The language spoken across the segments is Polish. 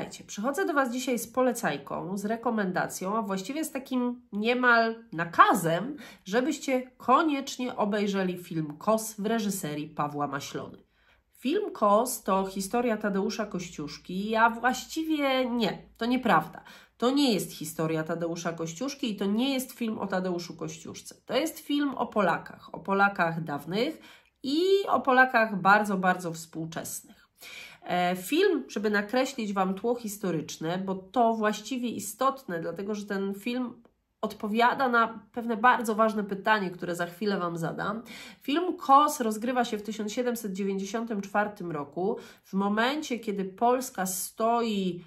Pamiętajcie, przychodzę do Was dzisiaj z polecajką, z rekomendacją, a właściwie z takim niemal nakazem, żebyście koniecznie obejrzeli film Kos w reżyserii Pawła Maślony. Film Kos to historia Tadeusza Kościuszki, a właściwie nie, to nieprawda. To nie jest historia Tadeusza Kościuszki i to nie jest film o Tadeuszu Kościuszce. To jest film o Polakach, o Polakach dawnych i o Polakach bardzo, bardzo współczesnych. E, film, żeby nakreślić Wam tło historyczne, bo to właściwie istotne, dlatego że ten film odpowiada na pewne bardzo ważne pytanie, które za chwilę Wam zadam. Film KOS rozgrywa się w 1794 roku, w momencie, kiedy Polska stoi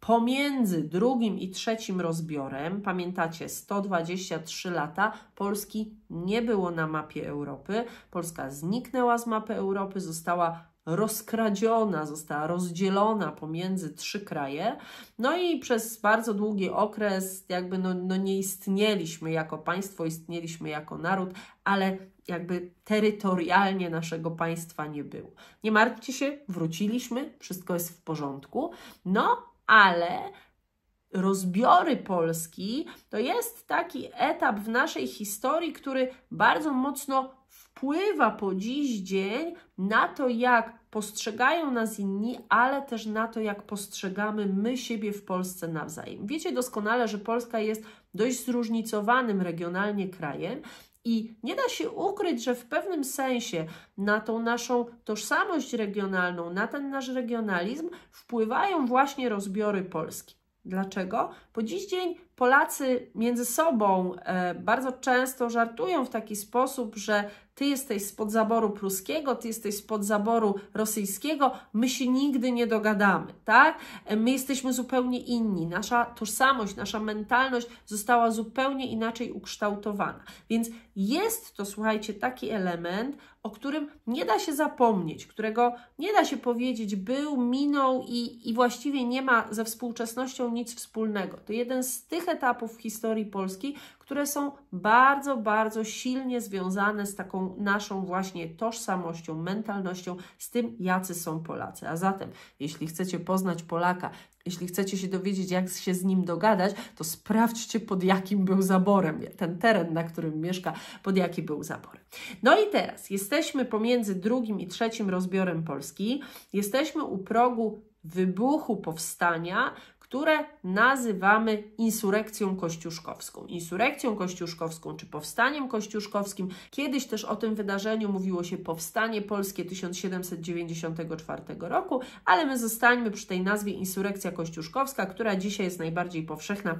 pomiędzy drugim i trzecim rozbiorem, pamiętacie, 123 lata, Polski nie było na mapie Europy. Polska zniknęła z mapy Europy, została rozkradziona, została rozdzielona pomiędzy trzy kraje. No i przez bardzo długi okres jakby no, no nie istnieliśmy jako państwo, istnieliśmy jako naród, ale jakby terytorialnie naszego państwa nie było. Nie martwcie się, wróciliśmy, wszystko jest w porządku. No, ale rozbiory Polski to jest taki etap w naszej historii, który bardzo mocno wpływa po dziś dzień na to, jak postrzegają nas inni, ale też na to, jak postrzegamy my siebie w Polsce nawzajem. Wiecie doskonale, że Polska jest dość zróżnicowanym regionalnie krajem. I nie da się ukryć, że w pewnym sensie na tą naszą tożsamość regionalną, na ten nasz regionalizm wpływają właśnie rozbiory Polski. Dlaczego? Po dziś dzień Polacy między sobą e, bardzo często żartują w taki sposób, że ty jesteś spod zaboru pruskiego, ty jesteś spod zaboru rosyjskiego, my się nigdy nie dogadamy, tak? My jesteśmy zupełnie inni. Nasza tożsamość, nasza mentalność została zupełnie inaczej ukształtowana. Więc jest to, słuchajcie, taki element, o którym nie da się zapomnieć, którego nie da się powiedzieć, był, minął i, i właściwie nie ma ze współczesnością nic wspólnego. To jeden z tych etapów w historii Polski, które są bardzo, bardzo silnie związane z taką naszą właśnie tożsamością, mentalnością, z tym, jacy są Polacy. A zatem, jeśli chcecie poznać Polaka, jeśli chcecie się dowiedzieć, jak się z nim dogadać, to sprawdźcie, pod jakim był zaborem, ten teren, na którym mieszka, pod jaki był zaborem. No i teraz jesteśmy pomiędzy drugim i trzecim rozbiorem Polski, jesteśmy u progu wybuchu powstania, które nazywamy insurekcją kościuszkowską. Insurekcją kościuszkowską czy powstaniem kościuszkowskim. Kiedyś też o tym wydarzeniu mówiło się Powstanie Polskie 1794 roku, ale my zostańmy przy tej nazwie insurekcja kościuszkowska, która dzisiaj jest najbardziej powszechna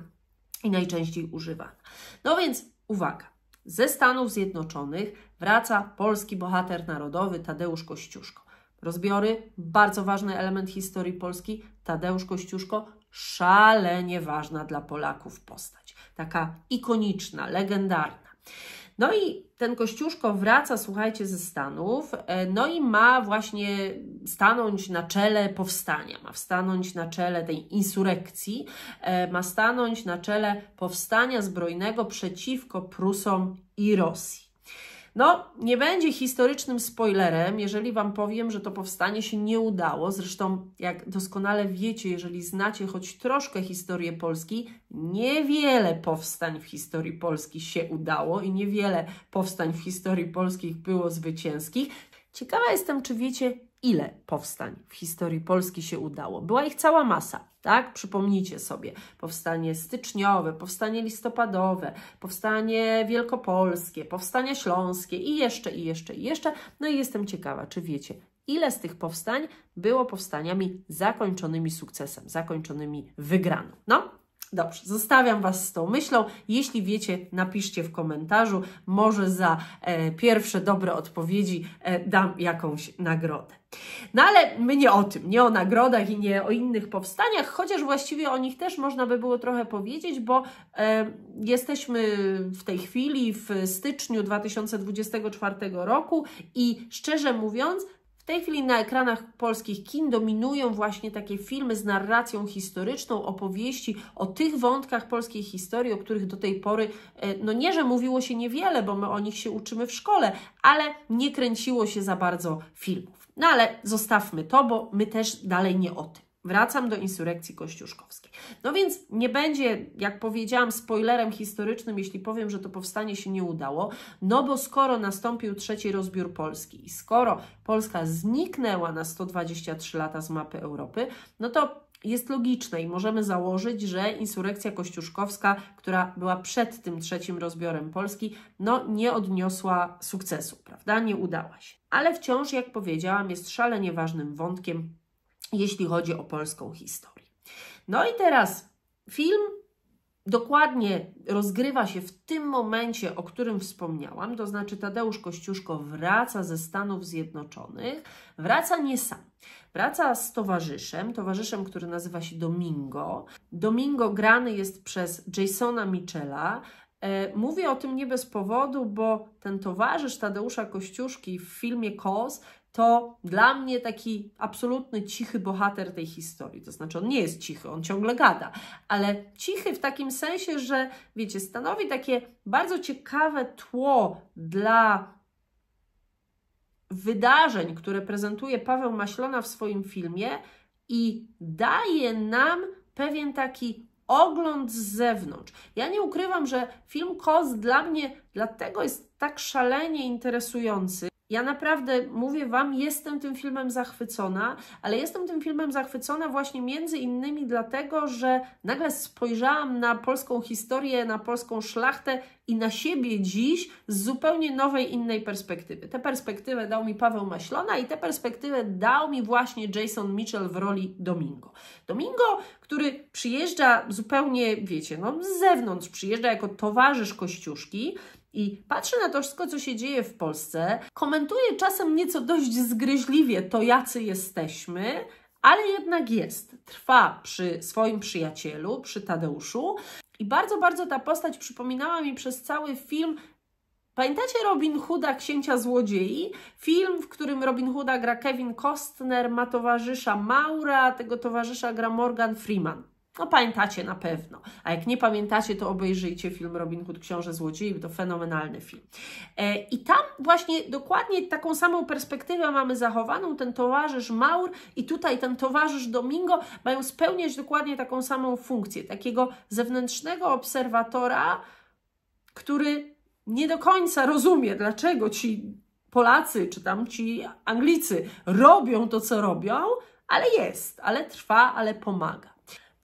i najczęściej używana. No więc uwaga. Ze Stanów Zjednoczonych wraca polski bohater narodowy Tadeusz Kościuszko. Rozbiory, bardzo ważny element historii Polski. Tadeusz Kościuszko szalenie ważna dla Polaków postać. Taka ikoniczna, legendarna. No i ten Kościuszko wraca, słuchajcie, ze Stanów, e, no i ma właśnie stanąć na czele powstania, ma stanąć na czele tej insurekcji, e, ma stanąć na czele powstania zbrojnego przeciwko Prusom i Rosji. No, nie będzie historycznym spoilerem, jeżeli Wam powiem, że to powstanie się nie udało. Zresztą, jak doskonale wiecie, jeżeli znacie choć troszkę historię Polski, niewiele powstań w historii Polski się udało i niewiele powstań w historii polskich było zwycięskich. Ciekawa jestem, czy wiecie, ile powstań w historii Polski się udało. Była ich cała masa, tak? Przypomnijcie sobie. Powstanie styczniowe, powstanie listopadowe, powstanie wielkopolskie, powstanie śląskie i jeszcze, i jeszcze, i jeszcze. No i jestem ciekawa, czy wiecie, ile z tych powstań było powstaniami zakończonymi sukcesem, zakończonymi wygraną. No, Dobrze, zostawiam Was z tą myślą. Jeśli wiecie, napiszcie w komentarzu. Może za e, pierwsze dobre odpowiedzi e, dam jakąś nagrodę. No ale my nie o tym, nie o nagrodach i nie o innych powstaniach, chociaż właściwie o nich też można by było trochę powiedzieć, bo e, jesteśmy w tej chwili w styczniu 2024 roku i szczerze mówiąc, w tej chwili na ekranach polskich kin dominują właśnie takie filmy z narracją historyczną, opowieści o tych wątkach polskiej historii, o których do tej pory, e, no nie, że mówiło się niewiele, bo my o nich się uczymy w szkole, ale nie kręciło się za bardzo filmów. No ale zostawmy to, bo my też dalej nie o tym. Wracam do insurekcji kościuszkowskiej. No więc nie będzie, jak powiedziałam, spoilerem historycznym, jeśli powiem, że to powstanie się nie udało, no bo skoro nastąpił trzeci rozbiór Polski i skoro Polska zniknęła na 123 lata z mapy Europy, no to jest logiczne i możemy założyć, że insurekcja kościuszkowska, która była przed tym trzecim rozbiorem Polski, no nie odniosła sukcesu, prawda? Nie udała się. Ale wciąż, jak powiedziałam, jest szalenie ważnym wątkiem, jeśli chodzi o polską historię. No i teraz film dokładnie rozgrywa się w tym momencie, o którym wspomniałam, to znaczy Tadeusz Kościuszko wraca ze Stanów Zjednoczonych, wraca nie sam. Wraca z towarzyszem, towarzyszem, który nazywa się Domingo. Domingo grany jest przez Jasona Michela. E, mówię o tym nie bez powodu, bo ten towarzysz Tadeusza Kościuszki w filmie Kos to dla mnie taki absolutny cichy bohater tej historii. To znaczy, on nie jest cichy, on ciągle gada, ale cichy w takim sensie, że wiecie, stanowi takie bardzo ciekawe tło dla wydarzeń, które prezentuje Paweł Maślona w swoim filmie i daje nam pewien taki ogląd z zewnątrz. Ja nie ukrywam, że film Kos dla mnie dlatego jest tak szalenie interesujący, ja naprawdę mówię Wam, jestem tym filmem zachwycona, ale jestem tym filmem zachwycona właśnie między innymi dlatego, że nagle spojrzałam na polską historię, na polską szlachtę i na siebie dziś z zupełnie nowej, innej perspektywy. Tę perspektywę dał mi Paweł Maślona i tę perspektywę dał mi właśnie Jason Mitchell w roli Domingo. Domingo, który przyjeżdża zupełnie, wiecie, no z zewnątrz, przyjeżdża jako towarzysz Kościuszki, i patrzy na to wszystko, co się dzieje w Polsce, komentuje czasem nieco dość zgryźliwie to, jacy jesteśmy, ale jednak jest. Trwa przy swoim przyjacielu, przy Tadeuszu. I bardzo, bardzo ta postać przypominała mi przez cały film Pamiętacie Robin Hooda, Księcia Złodziei? Film, w którym Robin Hooda gra Kevin Costner, ma towarzysza Maura, tego towarzysza gra Morgan Freeman. No pamiętacie na pewno, a jak nie pamiętacie, to obejrzyjcie film Robin Hood Książę Złodziei, to fenomenalny film. E, I tam właśnie dokładnie taką samą perspektywę mamy zachowaną, ten towarzysz Maur i tutaj ten towarzysz Domingo mają spełniać dokładnie taką samą funkcję, takiego zewnętrznego obserwatora, który nie do końca rozumie, dlaczego ci Polacy czy tam ci Anglicy robią to, co robią, ale jest, ale trwa, ale pomaga.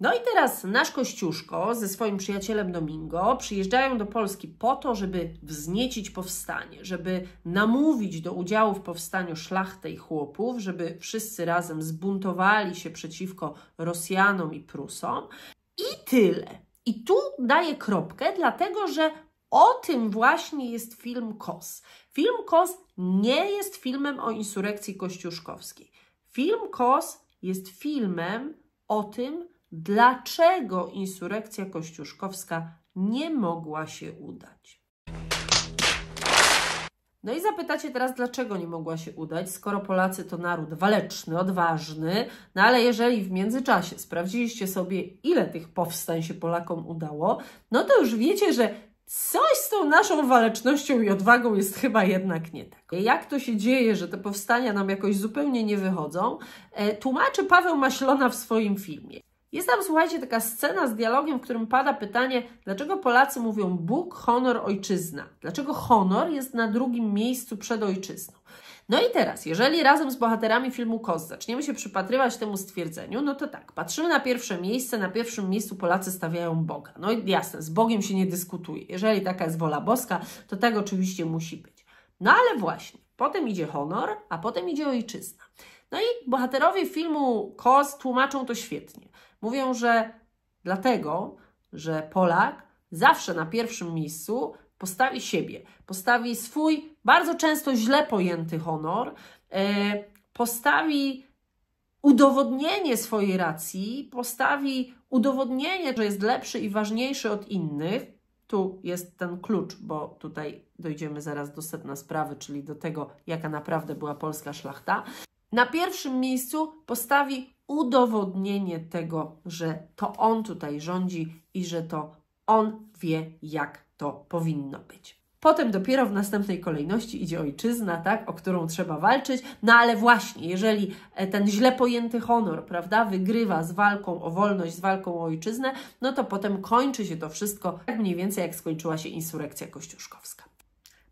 No i teraz nasz Kościuszko ze swoim przyjacielem Domingo przyjeżdżają do Polski po to, żeby wzniecić powstanie, żeby namówić do udziału w powstaniu szlachtę i chłopów, żeby wszyscy razem zbuntowali się przeciwko Rosjanom i Prusom. I tyle. I tu daję kropkę, dlatego że o tym właśnie jest film KOS. Film KOS nie jest filmem o insurekcji kościuszkowskiej. Film KOS jest filmem o tym, dlaczego insurekcja kościuszkowska nie mogła się udać. No i zapytacie teraz, dlaczego nie mogła się udać, skoro Polacy to naród waleczny, odważny, no ale jeżeli w międzyczasie sprawdziliście sobie, ile tych powstań się Polakom udało, no to już wiecie, że coś z tą naszą walecznością i odwagą jest chyba jednak nie tak. Jak to się dzieje, że te powstania nam jakoś zupełnie nie wychodzą, e, tłumaczy Paweł Maślona w swoim filmie. Jest tam, słuchajcie, taka scena z dialogiem, w którym pada pytanie, dlaczego Polacy mówią Bóg, honor, ojczyzna? Dlaczego honor jest na drugim miejscu przed ojczyzną? No i teraz, jeżeli razem z bohaterami filmu KOS zaczniemy się przypatrywać temu stwierdzeniu, no to tak, patrzymy na pierwsze miejsce, na pierwszym miejscu Polacy stawiają Boga. No i jasne, z Bogiem się nie dyskutuje. Jeżeli taka jest wola boska, to tak oczywiście musi być. No ale właśnie, potem idzie honor, a potem idzie ojczyzna. No i bohaterowie filmu KOS tłumaczą to świetnie. Mówią, że dlatego, że Polak zawsze na pierwszym miejscu postawi siebie, postawi swój bardzo często źle pojęty honor, e, postawi udowodnienie swojej racji, postawi udowodnienie, że jest lepszy i ważniejszy od innych. Tu jest ten klucz, bo tutaj dojdziemy zaraz do sedna sprawy, czyli do tego, jaka naprawdę była polska szlachta. Na pierwszym miejscu postawi udowodnienie tego, że to on tutaj rządzi i że to on wie, jak to powinno być. Potem dopiero w następnej kolejności idzie ojczyzna, tak, o którą trzeba walczyć. No ale właśnie, jeżeli e, ten źle pojęty honor, prawda, wygrywa z walką o wolność, z walką o ojczyznę, no to potem kończy się to wszystko tak mniej więcej jak skończyła się insurekcja kościuszkowska.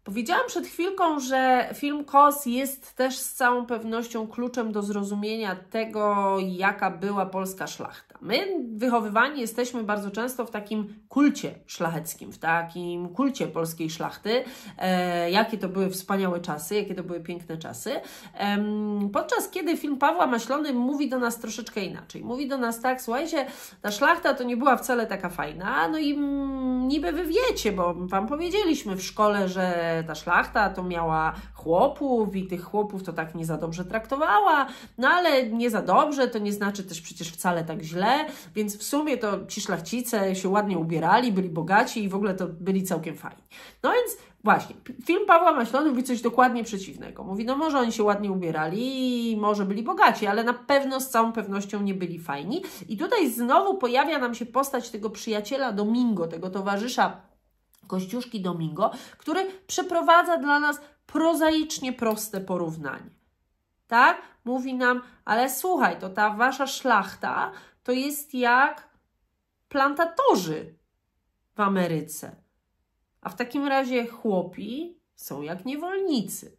Powiedziałam przed chwilką, że film Kos jest też z całą pewnością kluczem do zrozumienia tego, jaka była polska szlachta. My wychowywani jesteśmy bardzo często w takim kulcie szlacheckim, w takim kulcie polskiej szlachty. E, jakie to były wspaniałe czasy, jakie to były piękne czasy. E, podczas kiedy film Pawła Maślony mówi do nas troszeczkę inaczej. Mówi do nas tak, słuchajcie, ta szlachta to nie była wcale taka fajna, no i mm, niby wy wiecie, bo Wam powiedzieliśmy w szkole, że ta szlachta to miała chłopów i tych chłopów to tak nie za dobrze traktowała, no ale nie za dobrze to nie znaczy też przecież wcale tak źle, więc w sumie to ci szlachcice się ładnie ubierali, byli bogaci i w ogóle to byli całkiem fajni. No więc Właśnie, film Pawła Maślony mówi coś dokładnie przeciwnego. Mówi, no może oni się ładnie ubierali i może byli bogaci, ale na pewno z całą pewnością nie byli fajni. I tutaj znowu pojawia nam się postać tego przyjaciela Domingo, tego towarzysza Kościuszki Domingo, który przeprowadza dla nas prozaicznie proste porównanie. Tak? Mówi nam, ale słuchaj, to ta wasza szlachta to jest jak plantatorzy w Ameryce. A w takim razie chłopi są jak niewolnicy.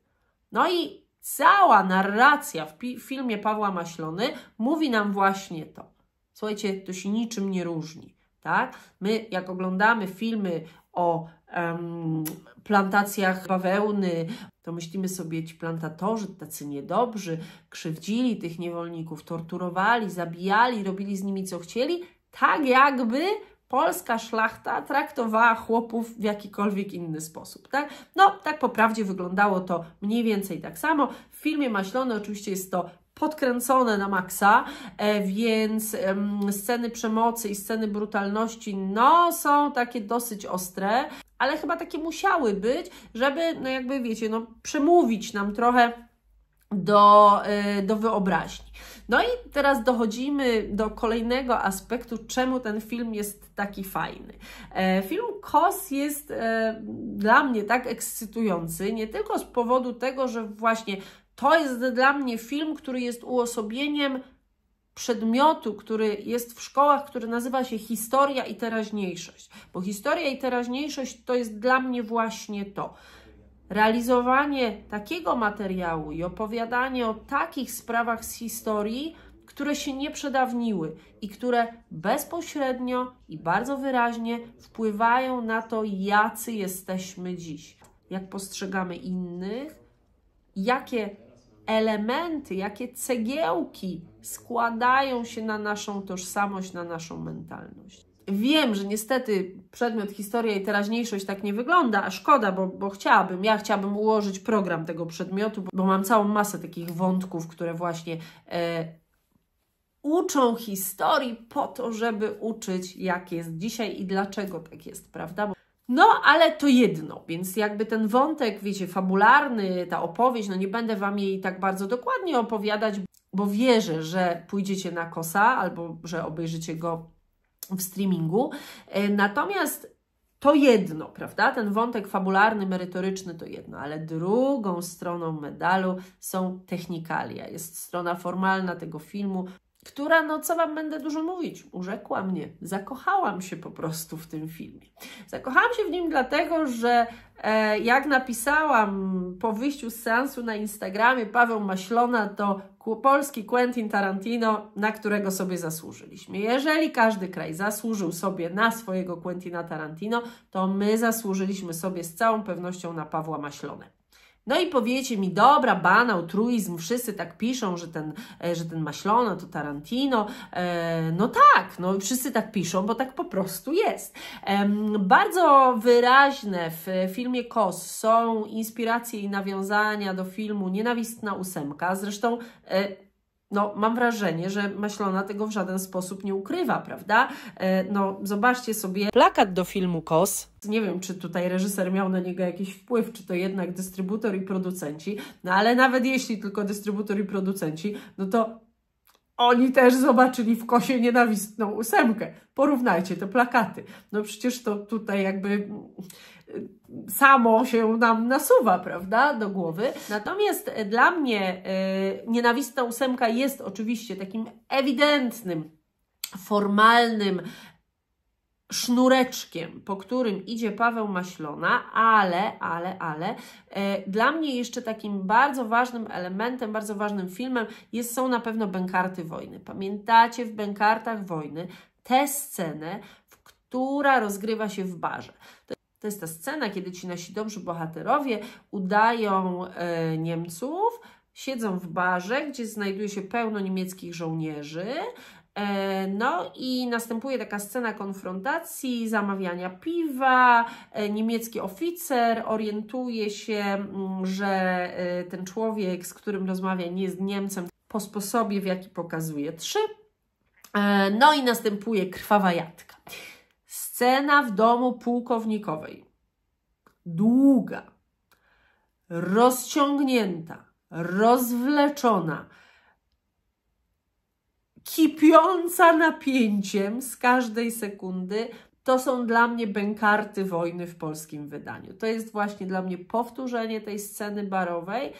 No i cała narracja w filmie Pawła Maślony mówi nam właśnie to. Słuchajcie, to się niczym nie różni. Tak? My, jak oglądamy filmy o plantacjach bawełny, to myślimy sobie, ci plantatorzy tacy niedobrzy, krzywdzili tych niewolników, torturowali, zabijali, robili z nimi co chcieli, tak jakby polska szlachta traktowała chłopów w jakikolwiek inny sposób. Tak? No, tak po prawdzie wyglądało to mniej więcej tak samo. W filmie Maślony oczywiście jest to podkręcone na maksa, e, więc sceny przemocy i sceny brutalności no, są takie dosyć ostre, ale chyba takie musiały być, żeby, no jakby wiecie, no, przemówić nam trochę do, e, do wyobraźni. No i teraz dochodzimy do kolejnego aspektu, czemu ten film jest taki fajny. E, film Kos jest dla mnie tak ekscytujący, nie tylko z powodu tego, że właśnie to jest dla mnie film, który jest uosobieniem przedmiotu, który jest w szkołach, który nazywa się historia i teraźniejszość. Bo historia i teraźniejszość to jest dla mnie właśnie to. Realizowanie takiego materiału i opowiadanie o takich sprawach z historii, które się nie przedawniły i które bezpośrednio i bardzo wyraźnie wpływają na to, jacy jesteśmy dziś, jak postrzegamy innych, jakie elementy, jakie cegiełki składają się na naszą tożsamość, na naszą mentalność. Wiem, że niestety przedmiot historia i teraźniejszość tak nie wygląda, a szkoda, bo, bo chciałabym, ja chciałabym ułożyć program tego przedmiotu, bo, bo mam całą masę takich wątków, które właśnie e, uczą historii po to, żeby uczyć, jak jest dzisiaj i dlaczego tak jest, prawda? No, ale to jedno, więc jakby ten wątek, wiecie, fabularny, ta opowieść, no nie będę Wam jej tak bardzo dokładnie opowiadać, bo wierzę, że pójdziecie na Kosa albo że obejrzycie go w streamingu. E, natomiast to jedno, prawda? Ten wątek fabularny, merytoryczny to jedno, ale drugą stroną medalu są technikalia. Jest strona formalna tego filmu, która, no co Wam będę dużo mówić, urzekła mnie, zakochałam się po prostu w tym filmie. Zakochałam się w nim dlatego, że e, jak napisałam po wyjściu z seansu na Instagramie Paweł Maślona, to polski Quentin Tarantino, na którego sobie zasłużyliśmy. Jeżeli każdy kraj zasłużył sobie na swojego Quentina Tarantino, to my zasłużyliśmy sobie z całą pewnością na Pawła Maślonę. No i powiecie mi, dobra, banał, truizm, wszyscy tak piszą, że ten, e, że ten Maślona to Tarantino. E, no tak, no wszyscy tak piszą, bo tak po prostu jest. Bardzo wyraźne w filmie KOS są inspiracje i nawiązania do filmu Nienawistna ósemka. Zresztą e, no, mam wrażenie, że Maślona tego w żaden sposób nie ukrywa, prawda? E, no, zobaczcie sobie plakat do filmu KOS. Nie wiem, czy tutaj reżyser miał na niego jakiś wpływ, czy to jednak dystrybutor i producenci, no ale nawet jeśli tylko dystrybutor i producenci, no to oni też zobaczyli w kosie nienawistną ósemkę. Porównajcie te plakaty. No przecież to tutaj jakby mm, samo się nam nasuwa, prawda, do głowy. Natomiast dla mnie y, nienawistna ósemka jest oczywiście takim ewidentnym, formalnym sznureczkiem, po którym idzie Paweł Maślona, ale, ale, ale e, dla mnie jeszcze takim bardzo ważnym elementem, bardzo ważnym filmem jest, są na pewno Bękarty Wojny. Pamiętacie w Bękartach Wojny tę scenę, która rozgrywa się w barze. To jest ta scena, kiedy ci nasi dobrzy bohaterowie udają e, Niemców, siedzą w barze, gdzie znajduje się pełno niemieckich żołnierzy, no i następuje taka scena konfrontacji, zamawiania piwa. E, niemiecki oficer orientuje się, mm, że e, ten człowiek, z którym rozmawia, nie jest Niemcem po sposobie, w jaki pokazuje trzy. No i następuje krwawa jadka. Scena w domu pułkownikowej. Długa, rozciągnięta, rozwleczona kipiąca napięciem z każdej sekundy. To są dla mnie bękarty wojny w polskim wydaniu. To jest właśnie dla mnie powtórzenie tej sceny barowej.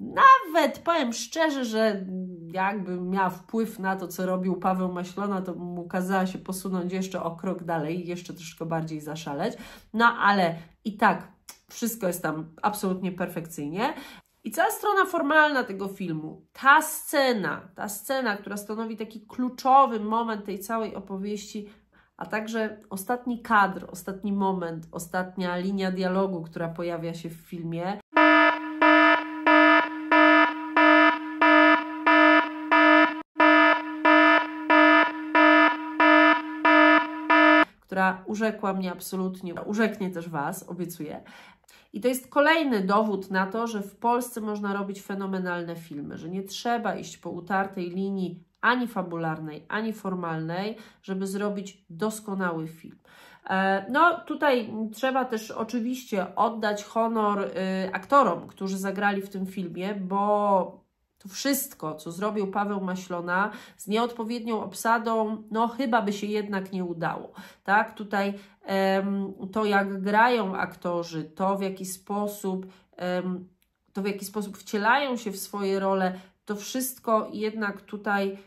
Nawet powiem szczerze, że jakbym miała wpływ na to, co robił Paweł Maślona, to mu kazała się posunąć jeszcze o krok dalej jeszcze troszkę bardziej zaszaleć. No ale i tak wszystko jest tam absolutnie perfekcyjnie. I cała strona formalna tego filmu, ta scena, ta scena, która stanowi taki kluczowy moment tej całej opowieści, a także ostatni kadr, ostatni moment, ostatnia linia dialogu, która pojawia się w filmie. która urzekła mnie absolutnie, urzeknie też Was, obiecuję. I to jest kolejny dowód na to, że w Polsce można robić fenomenalne filmy, że nie trzeba iść po utartej linii ani fabularnej, ani formalnej, żeby zrobić doskonały film. E, no, tutaj trzeba też oczywiście oddać honor y, aktorom, którzy zagrali w tym filmie, bo to wszystko, co zrobił Paweł Maślona z nieodpowiednią obsadą, no chyba by się jednak nie udało. Tak, tutaj to jak grają aktorzy, to w jaki sposób, to w jaki sposób wcielają się w swoje role, to wszystko jednak tutaj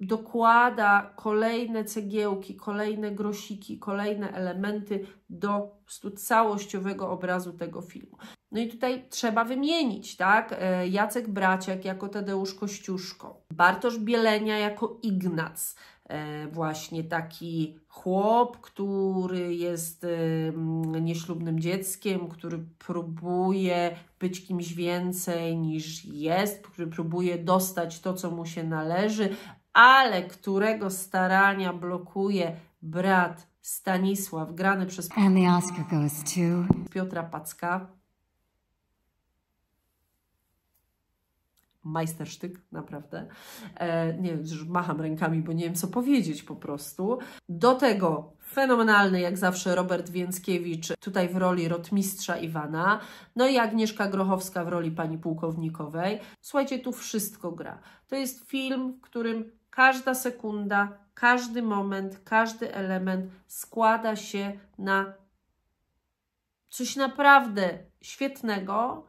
dokłada kolejne cegiełki, kolejne grosiki, kolejne elementy do całościowego obrazu tego filmu. No i tutaj trzeba wymienić, tak? E, Jacek Braciak jako Tadeusz Kościuszko, Bartosz Bielenia jako Ignac, e, właśnie taki chłop, który jest nieślubnym dzieckiem, który próbuje być kimś więcej niż jest, który próbuje dostać to, co mu się należy, ale którego starania blokuje brat Stanisław, grany przez. Piotra Packa. Majstersztyk, naprawdę. E, nie wiem, już macham rękami, bo nie wiem, co powiedzieć po prostu. Do tego fenomenalny, jak zawsze, Robert Więckiewicz, tutaj w roli rotmistrza Iwana, no i Agnieszka Grochowska w roli pani pułkownikowej. Słuchajcie, tu wszystko gra. To jest film, w którym każda sekunda, każdy moment, każdy element składa się na coś naprawdę świetnego,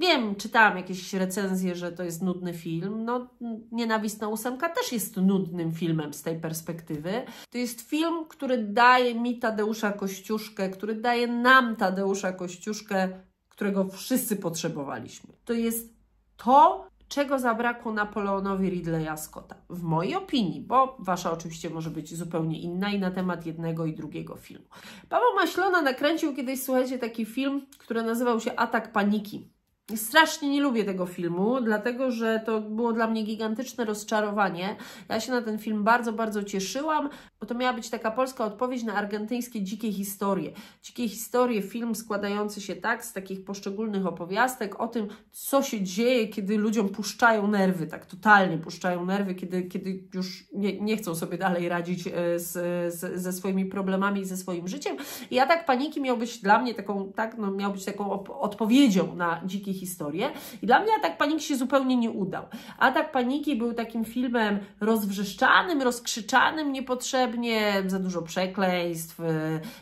Wiem, czytałam jakieś recenzje, że to jest nudny film. No, Nienawistna ósemka też jest nudnym filmem z tej perspektywy. To jest film, który daje mi Tadeusza Kościuszkę, który daje nam Tadeusza Kościuszkę, którego wszyscy potrzebowaliśmy. To jest to, czego zabrakło Napoleonowi Ridleya Scotta. W mojej opinii, bo wasza oczywiście może być zupełnie inna i na temat jednego i drugiego filmu. Paweł Maślona nakręcił kiedyś, słuchajcie, taki film, który nazywał się Atak Paniki. Strasznie nie lubię tego filmu, dlatego że to było dla mnie gigantyczne rozczarowanie. Ja się na ten film bardzo, bardzo cieszyłam, bo to miała być taka polska odpowiedź na argentyńskie dzikie historie. Dzikie historie, film składający się tak z takich poszczególnych opowiastek o tym, co się dzieje, kiedy ludziom puszczają nerwy, tak totalnie puszczają nerwy, kiedy, kiedy już nie, nie chcą sobie dalej radzić e, z, z, ze swoimi problemami i ze swoim życiem. I atak paniki miał być dla mnie taką, tak, no, miał być taką odpowiedzią na dzikich historię. I dla mnie Atak Paniki się zupełnie nie udał. Atak Paniki był takim filmem rozwrzeszczanym, rozkrzyczanym niepotrzebnie, za dużo przekleństw y,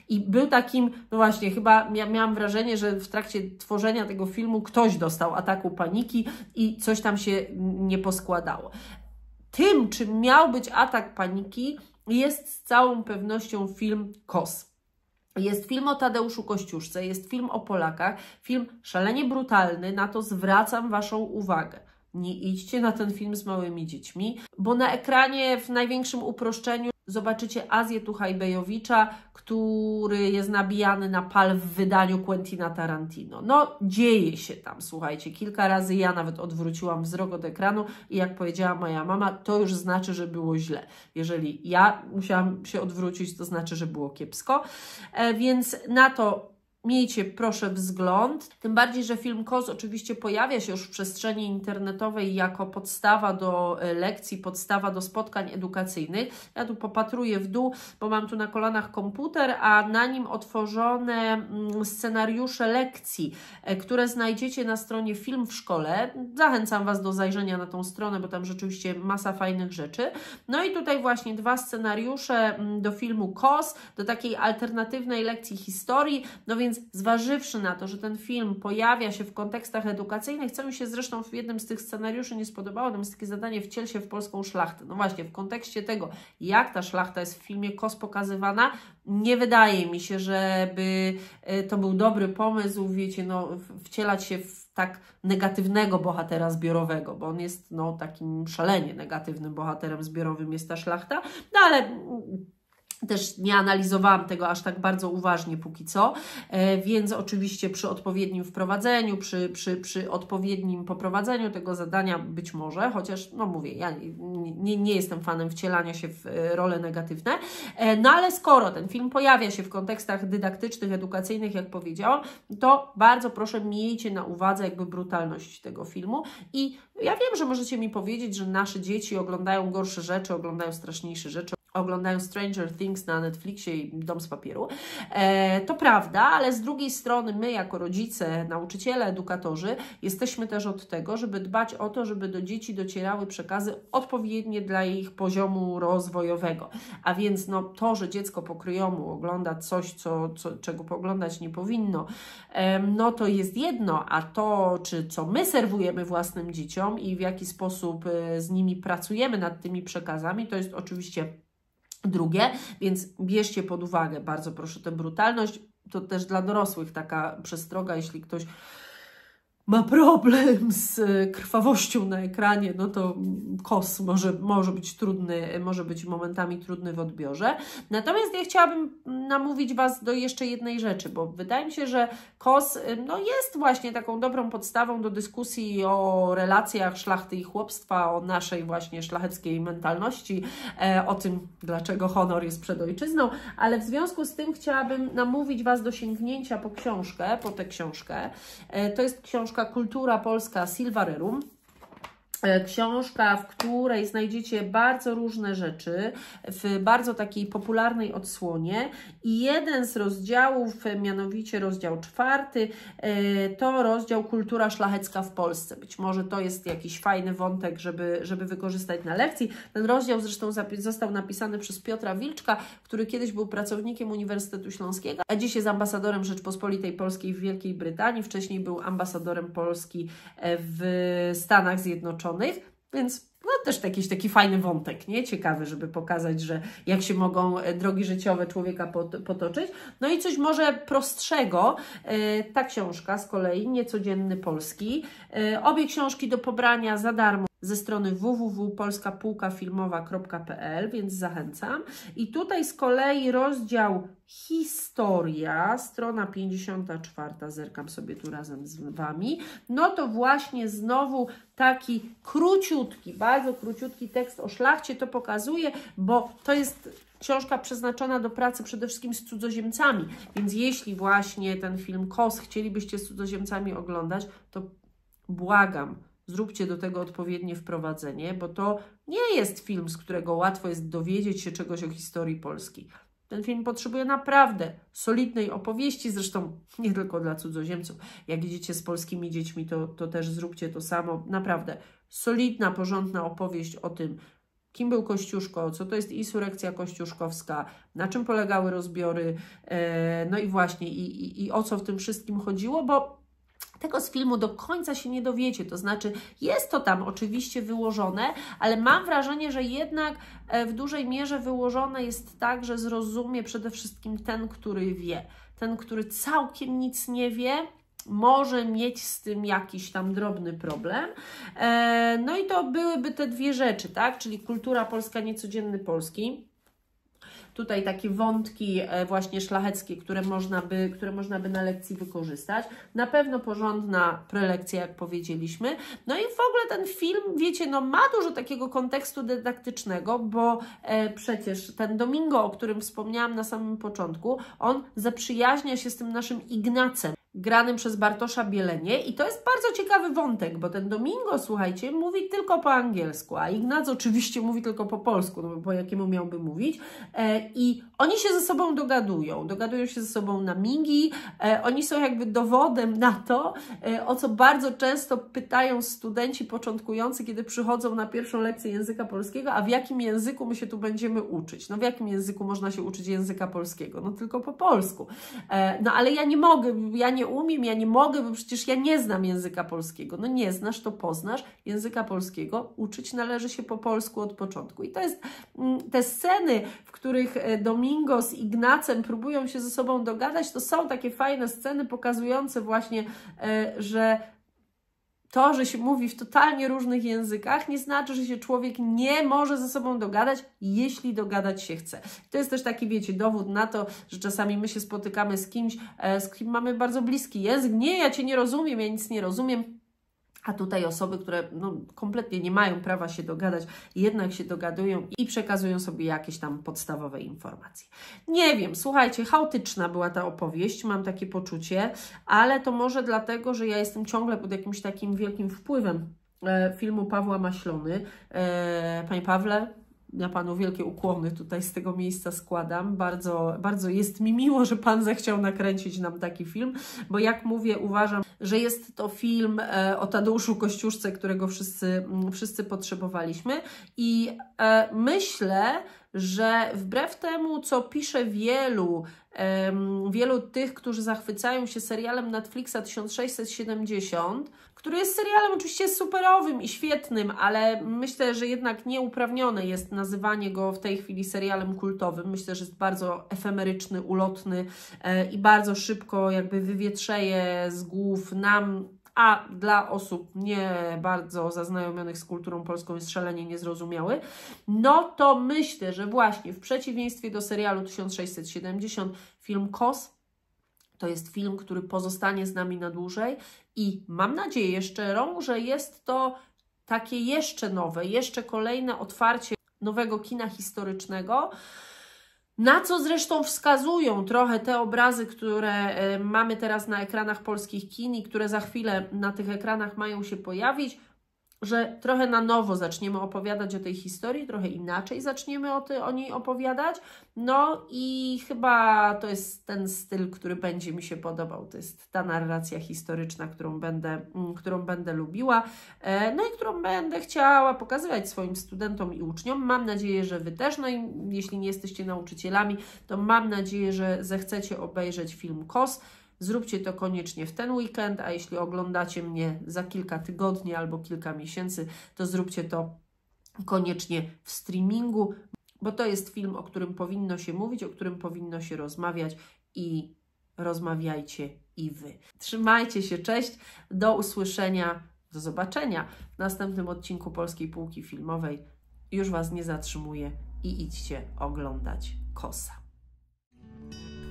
i był takim, no właśnie, chyba miałam wrażenie, że w trakcie tworzenia tego filmu ktoś dostał ataku paniki i coś tam się nie poskładało. Tym, czym miał być atak paniki, jest z całą pewnością film Kos. Jest film o Tadeuszu Kościuszce, jest film o Polakach, film szalenie brutalny, na to zwracam Waszą uwagę. Nie idźcie na ten film z małymi dziećmi, bo na ekranie w największym uproszczeniu zobaczycie Azję Tuchajbejowicza, który jest nabijany na pal w wydaniu Quentina Tarantino. No, dzieje się tam, słuchajcie. Kilka razy ja nawet odwróciłam wzrok od ekranu i jak powiedziała moja mama, to już znaczy, że było źle. Jeżeli ja musiałam się odwrócić, to znaczy, że było kiepsko. E, więc na to Miejcie proszę wzgląd, tym bardziej, że film KOS oczywiście pojawia się już w przestrzeni internetowej jako podstawa do e, lekcji, podstawa do spotkań edukacyjnych. Ja tu popatruję w dół, bo mam tu na kolanach komputer, a na nim otworzone mm, scenariusze lekcji, e, które znajdziecie na stronie Film w Szkole. Zachęcam Was do zajrzenia na tą stronę, bo tam rzeczywiście masa fajnych rzeczy. No i tutaj właśnie dwa scenariusze mm, do filmu KOS, do takiej alternatywnej lekcji historii. No więc zważywszy na to, że ten film pojawia się w kontekstach edukacyjnych, co mi się zresztą w jednym z tych scenariuszy nie spodobało, tam jest takie zadanie wciel się w polską szlachtę. No właśnie, w kontekście tego, jak ta szlachta jest w filmie KOS pokazywana, nie wydaje mi się, żeby e, to był dobry pomysł, wiecie, no, wcielać się w tak negatywnego bohatera zbiorowego, bo on jest no, takim szalenie negatywnym bohaterem zbiorowym, jest ta szlachta, no ale też nie analizowałam tego aż tak bardzo uważnie póki co, e, więc oczywiście przy odpowiednim wprowadzeniu, przy, przy, przy odpowiednim poprowadzeniu tego zadania być może, chociaż no mówię, ja nie, nie jestem fanem wcielania się w e, role negatywne, e, no ale skoro ten film pojawia się w kontekstach dydaktycznych, edukacyjnych, jak powiedziałam, to bardzo proszę miejcie na uwadze jakby brutalność tego filmu i ja wiem, że możecie mi powiedzieć, że nasze dzieci oglądają gorsze rzeczy, oglądają straszniejsze rzeczy, oglądają Stranger Things na Netflixie i Dom z papieru. E, to prawda, ale z drugiej strony my jako rodzice, nauczyciele, edukatorzy jesteśmy też od tego, żeby dbać o to, żeby do dzieci docierały przekazy odpowiednie dla ich poziomu rozwojowego. A więc no, to, że dziecko pokryjomu ogląda coś, co, co, czego poglądać nie powinno, e, no to jest jedno, a to, czy co my serwujemy własnym dzieciom i w jaki sposób e, z nimi pracujemy nad tymi przekazami, to jest oczywiście drugie, więc bierzcie pod uwagę bardzo proszę tę brutalność. To też dla dorosłych taka przestroga, jeśli ktoś ma problem z krwawością na ekranie, no to kos może, może być trudny, może być momentami trudny w odbiorze. Natomiast ja chciałabym namówić Was do jeszcze jednej rzeczy, bo wydaje mi się, że kos no, jest właśnie taką dobrą podstawą do dyskusji o relacjach szlachty i chłopstwa, o naszej właśnie szlacheckiej mentalności, e, o tym, dlaczego honor jest przed ojczyzną, ale w związku z tym chciałabym namówić Was do sięgnięcia po książkę, po tę książkę. E, to jest książka książka Kultura Polska Silvarerum. E, książka, w której znajdziecie bardzo różne rzeczy w bardzo takiej popularnej odsłonie i jeden z rozdziałów, mianowicie rozdział czwarty, e, to rozdział Kultura szlachecka w Polsce. Być może to jest jakiś fajny wątek, żeby, żeby wykorzystać na lekcji. Ten rozdział zresztą został napisany przez Piotra Wilczka, który kiedyś był pracownikiem Uniwersytetu Śląskiego, a dziś jest ambasadorem Rzeczpospolitej Polskiej w Wielkiej Brytanii. Wcześniej był ambasadorem Polski e, w Stanach Zjednoczonych Zjednoczonych, więc no też jakiś taki fajny wątek, nie? Ciekawy, żeby pokazać, że jak się mogą e, drogi życiowe człowieka potoczyć. No i coś może prostszego, e, ta książka z kolei, Niecodzienny Polski. E, obie książki do pobrania za darmo ze strony www.polskapółkafilmowa.pl, więc zachęcam. I tutaj z kolei rozdział Historia, strona 54, zerkam sobie tu razem z Wami, no to właśnie znowu taki króciutki, bardzo króciutki tekst o szlachcie to pokazuje, bo to jest książka przeznaczona do pracy przede wszystkim z cudzoziemcami, więc jeśli właśnie ten film KOS chcielibyście z cudzoziemcami oglądać, to błagam, Zróbcie do tego odpowiednie wprowadzenie, bo to nie jest film, z którego łatwo jest dowiedzieć się czegoś o historii Polski. Ten film potrzebuje naprawdę solidnej opowieści, zresztą nie tylko dla cudzoziemców. Jak idziecie z polskimi dziećmi, to, to też zróbcie to samo. Naprawdę solidna, porządna opowieść o tym, kim był Kościuszko, co to jest insurekcja kościuszkowska, na czym polegały rozbiory, e, no i właśnie, i, i, i o co w tym wszystkim chodziło, bo tego z filmu do końca się nie dowiecie. To znaczy, jest to tam oczywiście wyłożone, ale mam wrażenie, że jednak e, w dużej mierze wyłożone jest tak, że zrozumie przede wszystkim ten, który wie. Ten, który całkiem nic nie wie, może mieć z tym jakiś tam drobny problem. E, no i to byłyby te dwie rzeczy, tak? Czyli kultura polska, niecodzienny polski tutaj takie wątki e, właśnie szlacheckie, które można by, które można by na lekcji wykorzystać. Na pewno porządna prelekcja, jak powiedzieliśmy. No i w ogóle ten film, wiecie, no ma dużo takiego kontekstu dydaktycznego, bo e, przecież ten Domingo, o którym wspomniałam na samym początku, on zaprzyjaźnia się z tym naszym Ignacem granym przez Bartosza Bielenie i to jest bardzo ciekawy wątek, bo ten Domingo, słuchajcie, mówi tylko po angielsku, a Ignac oczywiście mówi tylko po polsku, no bo po jakiemu miałby mówić e, i oni się ze sobą dogadują, dogadują się ze sobą na migi, e, oni są jakby dowodem na to, e, o co bardzo często pytają studenci początkujący, kiedy przychodzą na pierwszą lekcję języka polskiego, a w jakim języku my się tu będziemy uczyć? No w jakim języku można się uczyć języka polskiego? No tylko po polsku. E, no ale ja nie mogę, ja nie umiem, ja nie mogę, bo przecież ja nie znam języka polskiego. No nie znasz, to poznasz. Języka polskiego uczyć należy się po polsku od początku. I to jest mm, te sceny, w których e, Domingo z Ignacem próbują się ze sobą dogadać, to są takie fajne sceny pokazujące właśnie, e, że to, że się mówi w totalnie różnych językach, nie znaczy, że się człowiek nie może ze sobą dogadać, jeśli dogadać się chce. To jest też taki, wiecie, dowód na to, że czasami my się spotykamy z kimś, e, z kim mamy bardzo bliski język. Nie, ja Cię nie rozumiem, ja nic nie rozumiem a tutaj osoby, które no, kompletnie nie mają prawa się dogadać, jednak się dogadują i przekazują sobie jakieś tam podstawowe informacje. Nie wiem, słuchajcie, chaotyczna była ta opowieść, mam takie poczucie, ale to może dlatego, że ja jestem ciągle pod jakimś takim wielkim wpływem e, filmu Pawła Maślony. E, panie Pawle, ja Panu wielkie ukłony tutaj z tego miejsca składam. Bardzo, bardzo jest mi miło, że Pan zechciał nakręcić nam taki film, bo jak mówię, uważam, że jest to film e, o Tadeuszu Kościuszce, którego wszyscy, wszyscy potrzebowaliśmy i e, myślę, że wbrew temu, co pisze wielu, wielu tych, którzy zachwycają się serialem Netflixa 1670, który jest serialem oczywiście superowym i świetnym, ale myślę, że jednak nieuprawnione jest nazywanie go w tej chwili serialem kultowym. Myślę, że jest bardzo efemeryczny, ulotny e, i bardzo szybko jakby wywietrzeje z głów nam a dla osób nie bardzo zaznajomionych z kulturą polską jest szalenie niezrozumiały, no to myślę, że właśnie w przeciwieństwie do serialu 1670 film KOS to jest film, który pozostanie z nami na dłużej i mam nadzieję szczerą, że jest to takie jeszcze nowe, jeszcze kolejne otwarcie nowego kina historycznego, na co zresztą wskazują trochę te obrazy, które e, mamy teraz na ekranach polskich kin i które za chwilę na tych ekranach mają się pojawić że trochę na nowo zaczniemy opowiadać o tej historii, trochę inaczej zaczniemy o, ty, o niej opowiadać. No i chyba to jest ten styl, który będzie mi się podobał. To jest ta narracja historyczna, którą będę, mm, którą będę lubiła, e, no i którą będę chciała pokazywać swoim studentom i uczniom. Mam nadzieję, że Wy też, no i jeśli nie jesteście nauczycielami, to mam nadzieję, że zechcecie obejrzeć film KOS. Zróbcie to koniecznie w ten weekend, a jeśli oglądacie mnie za kilka tygodni albo kilka miesięcy, to zróbcie to koniecznie w streamingu, bo to jest film, o którym powinno się mówić, o którym powinno się rozmawiać i rozmawiajcie i Wy. Trzymajcie się, cześć, do usłyszenia, do zobaczenia w następnym odcinku Polskiej Półki Filmowej. Już Was nie zatrzymuję i idźcie oglądać Kosa.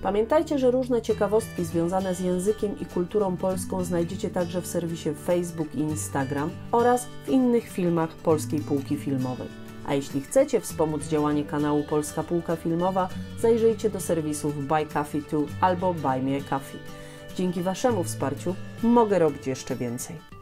Pamiętajcie, że różne ciekawostki związane z językiem i kulturą polską znajdziecie także w serwisie Facebook i Instagram oraz w innych filmach Polskiej Półki Filmowej. A jeśli chcecie wspomóc działanie kanału Polska Półka Filmowa, zajrzyjcie do serwisów Buy Coffee 2 albo Buy Me Coffee. Dzięki Waszemu wsparciu mogę robić jeszcze więcej.